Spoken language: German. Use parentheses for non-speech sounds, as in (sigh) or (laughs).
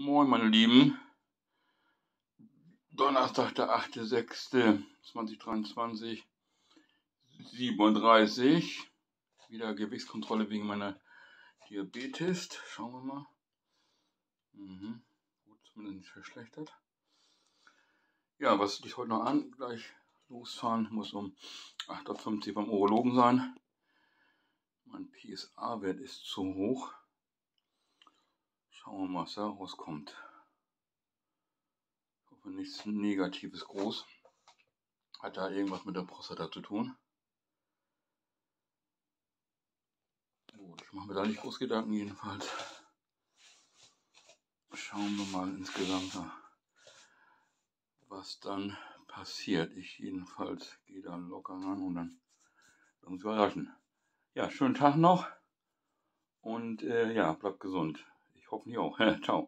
Moin, meine Lieben. Donnerstag, der 8.6.2023, 37. Wieder Gewichtskontrolle wegen meiner Diabetes. Schauen wir mal. Mhm. Gut, zumindest nicht verschlechtert. Ja, was steht heute noch an? Gleich losfahren. Muss um 8.50 Uhr beim Urologen sein. Mein PSA-Wert ist zu hoch. Schauen wir mal, was da rauskommt. Ich hoffe, nichts Negatives groß. Hat da irgendwas mit der Prostata zu tun? Gut, ich mache mir da nicht groß Gedanken jedenfalls. Schauen wir mal insgesamt, was dann passiert. Ich jedenfalls gehe da locker ran und dann uns überraschen. Ja, schönen Tag noch und äh, ja, bleibt gesund. Ich auch. (laughs) Ciao.